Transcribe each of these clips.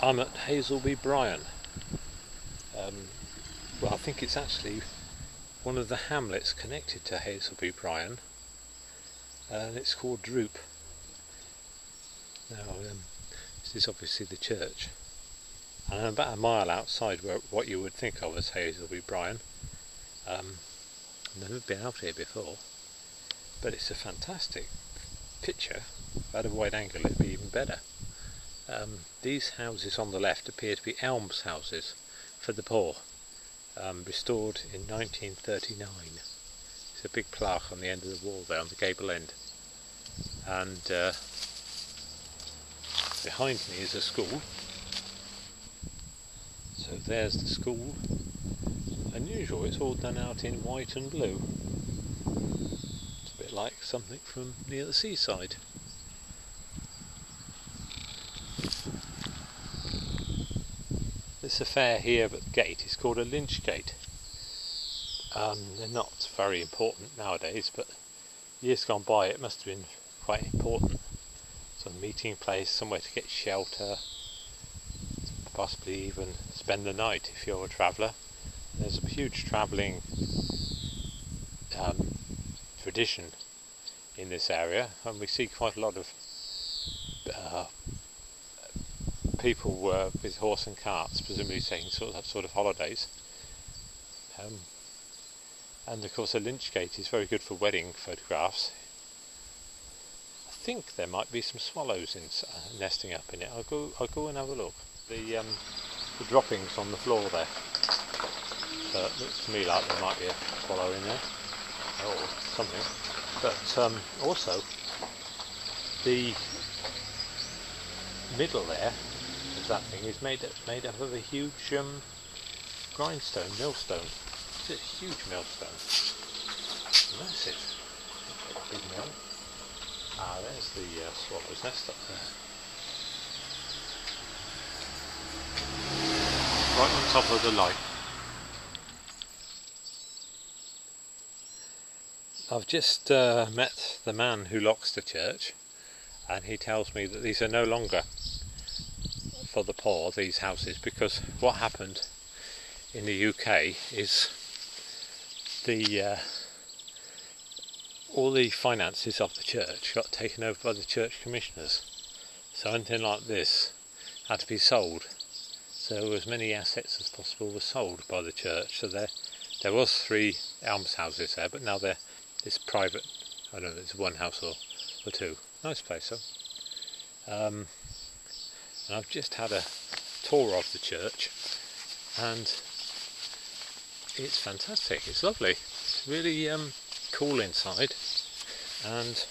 I'm at Hazelbury Bryan. Um, well, I think it's actually one of the hamlets connected to Hazelbury Bryan, and it's called Droop. Now, um, this is obviously the church, and I'm about a mile outside where what you would think of as Hazelbury Bryan. Um, I've never been out here before, but it's a fantastic picture. At a wide angle, it'd be even better. Um, these houses on the left appear to be alms houses for the poor, um, restored in 1939. There's a big plaque on the end of the wall there on the gable end. And uh, behind me is a school. So there's the school. Unusual, it's all done out in white and blue. It's a bit like something from near the seaside. This affair here at the gate is called a lynch gate. Um, they're not very important nowadays, but years gone by it must have been quite important. Some meeting place, somewhere to get shelter, possibly even spend the night if you're a traveller. There's a huge travelling um, tradition in this area, and we see quite a lot of uh, people were with horse and carts, presumably taking sort of, sort of holidays. Um, and of course, a lynch gate is very good for wedding photographs. I think there might be some swallows in, uh, nesting up in it. I'll go. I'll go and have a look. The, um, the droppings on the floor there. So it looks to me like there might be a swallow in there, or something. But um, also the middle there that thing is made up, made up of a huge um, grindstone, millstone. It's a huge millstone. Massive. Big mill. Ah, there's the uh, swallow's nest up there. Right on top of the light. I've just uh, met the man who locks the church and he tells me that these are no longer for the poor, these houses, because what happened in the UK is the uh, all the finances of the church got taken over by the church commissioners. So anything like this had to be sold. So as many assets as possible were sold by the church. So there, there was three almshouses there, but now they're this private. I don't know, it's one house or, or two. Nice place, though. Um, and I've just had a tour of the church and it's fantastic. It's lovely. It's really um, cool inside. And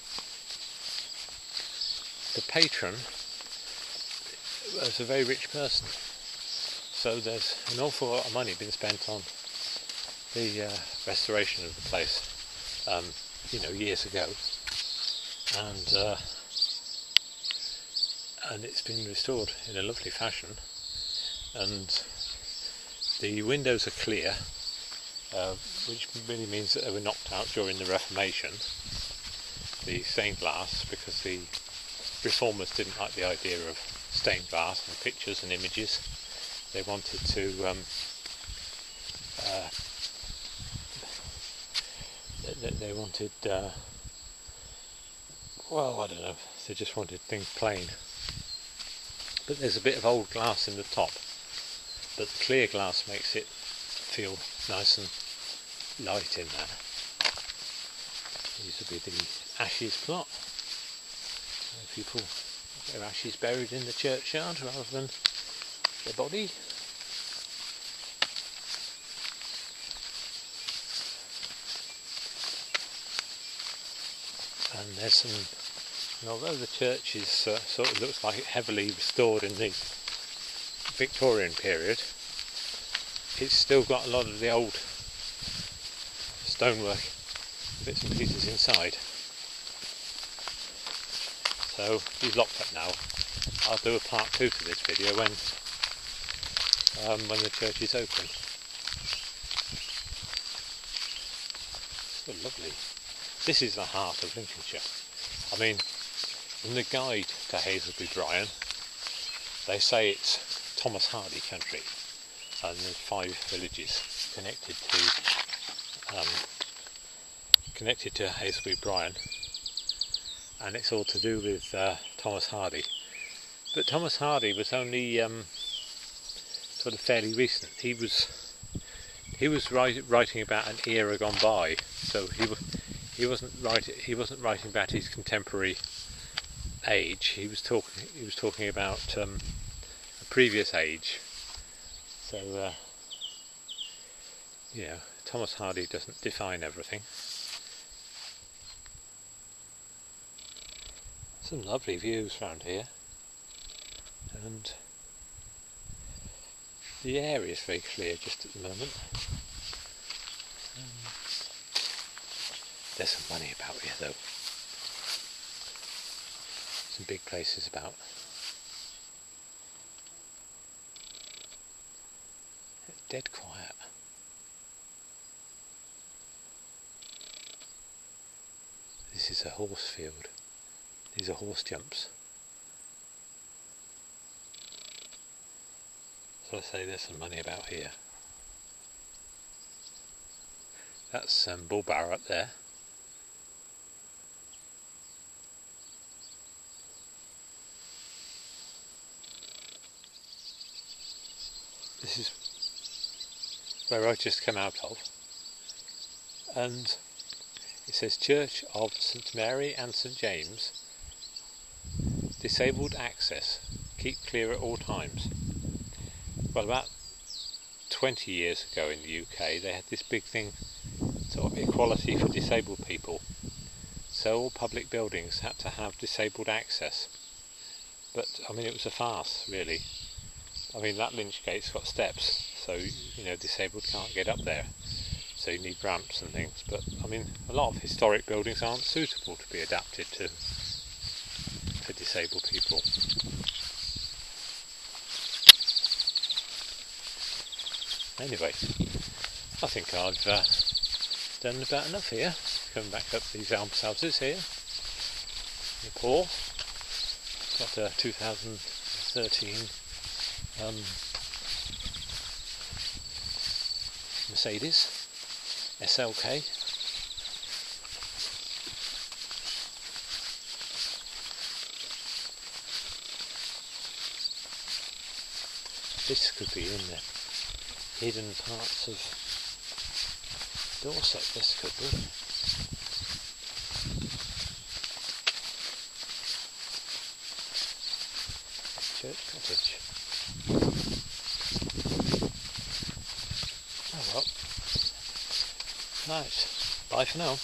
the patron was a very rich person. So there's an awful lot of money being spent on the uh, restoration of the place um, you know years ago. And uh, and it's been restored in a lovely fashion. And the windows are clear uh, which really means that they were knocked out during the Reformation the stained glass because the reformers didn't like the idea of stained glass and pictures and images. They wanted to um, uh, they, they, wanted uh, well I don't know. They just wanted things plain but there's a bit of old glass in the top but the clear glass makes it feel nice and light in there. These will be the ashes plot. People their ashes buried in the churchyard rather than their body. And there's some and although the church is uh, sort of looks like it heavily restored in the Victorian period, it's still got a lot of the old stonework bits and pieces inside. So he's locked up now. I'll do a part two to this video when um, when the church is open. So lovely. This is the heart of Lincolnshire. I mean, in the guide to Hazelbury Bryan, they say it's Thomas Hardy country, and there's five villages connected to um, connected to Hazelbury Bryan, and it's all to do with uh, Thomas Hardy. But Thomas Hardy was only um, sort of fairly recent. He was he was writing about an era gone by, so he he wasn't writing he wasn't writing about his contemporary age. He was talking he was talking about um, a previous age. So uh, you know, Thomas Hardy doesn't define everything. Some lovely views around here, and the air is very clear just at the moment. Um, there's some money about here though. Some big places about. Dead quiet. This is a horse field. These are horse jumps. So I say there's some money about here. That's some um, Bulbarrow up there. This is where I just come out of. And it says Church of St Mary and St James. Disabled access. Keep clear at all times well, about 20 years ago in the UK, they had this big thing, sort of equality for disabled people. So all public buildings had to have disabled access. But I mean, it was a farce, really. I mean, that lynch gate's got steps, so you know, disabled can't get up there. So you need ramps and things. But I mean, a lot of historic buildings aren't suitable to be adapted to for disabled people. Anyway, I think I've uh, done about enough here. Coming back up these almshouses here. Nepal. Got a 2013 um, Mercedes SLK. This could be in there hidden parts of Dorset this could be. Church cottage. Right. Bye for now.